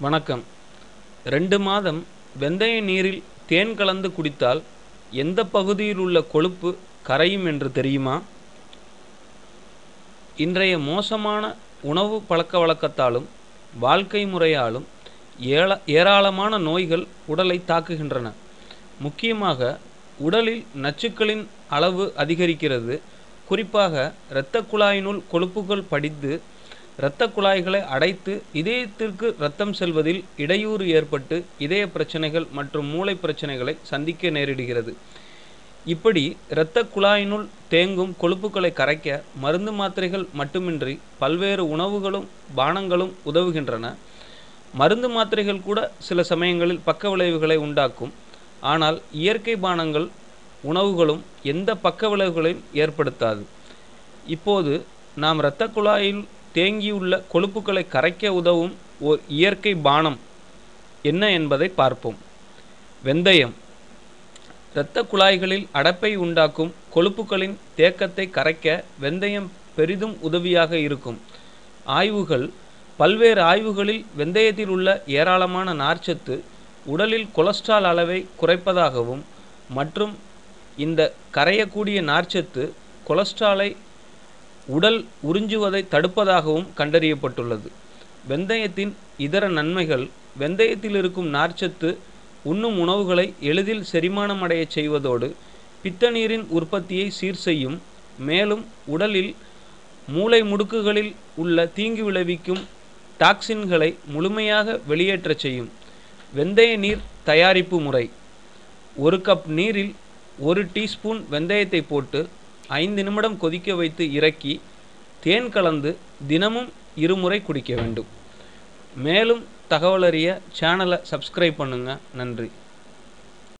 வணக்கம். ரெண்டு மாதம் வெந்தய நீரில் தேன் கலந்து குடித்தால் எந்த பகுதியில் உள்ள கொழுப்பு கரையும் என்று தெரியுமா? இன்றைய மோசமான உணவு பழக்கவழக்கத்தாலும் வாழ்க்கை முறையாலும் ஏல ஏராளமான நோய்கள் உடலை தாக்குகின்றன. முக்கியமாக உடலில் நச்சுக்களின் அளவு அதிகரிக்கிறது. குறிப்பாக இரத்த குழாயினுள் கொழுப்புகள் படிந்து இரத்த குழாய்களை அடைத்து இதயத்திற்கு இரத்தம் செல்வதில் இடையூறு ஏற்பட்டு இதய பிரச்சனைகள் மற்றும் மூளை பிரச்சனைகளை சந்திக்க நேரிடுகிறது. இப்படி இரத்த குழாயினுள் தேங்கும் கொழுப்புகளை கரைக்க மருந்து மாத்திரைகள் மட்டுமின்றி பல்வேறு உணவுகளும் பானங்களும் உதவுகின்றன. மருந்து மாத்திரைகள் கூட சில சமயங்களில் பக்க விளைவுகளை உண்டாக்கும். ஆனால் இயற்கை பானங்கள் உணவுகளும் எந்த பக்க விளைவுகளையும் ஏற்படுத்தாது. இப்போது நாம் இரத்த குழாயில் தேங்கியுள்ள கொழுப்புகளை கரைக்க உதவும் ஓர் இயற்கை பானம் என்ன என்பதை பார்ப்போம். வெந்தயம். இரத்த குழாய்களில் அடைப்பை உண்டாக்கும் கொழுப்புகளின் தேக்கத்தை கரைக்க வெந்தயம் பெரிதும் உதவியாக இருக்கும். ஆய்வுகள். பல்வேறு ஆய்வுகளில் வெந்தயத்தில் உள்ள ஏராளமான நார்ச்சத்து உடலில் கொலஸ்ட்ரால் அளவை குறைப்பதாகவும் மற்றும் இந்த கரையக்கூடிய நார்ச்சத்து கொலஸ்ட்ராலை உடல் உறிஞ்சுவதை தடுப்பதாகவும் கண்டறியப்பட்டுள்ளது. வெந்தயத்தின் இதர நன்மைகள் வெந்தயத்தில் இருக்கும் நார்ச்சத்து உண்ணும் உணவுகளை எளிதில் செரிமானம் அடைய செய்வதோடு பித்தநீரின் உற்பத்தியை சீர் செய்யும் மேலும் உடலில் மூளை முடுக்குகளில் உள்ள தீங்கு விளைவிக்கும் டாக்சின்களை முழுமையாக வெளியேற்றச் செய்யும். வெந்தய நீர் தயாரிப்பு முறை. ஒரு கப் நீரில் ஒரு டீஸ்பூன் வெந்தயத்தை போட்டு ஐந்து நிமிடம் கொதிக்க வைத்து இறக்கி தேன் கலந்து தினமும் இருமுறை குடிக்க வேண்டும். மேலும் தகவலறிய சேனலை சப்ஸ்கிரைப் பண்ணுங்கள் நன்றி.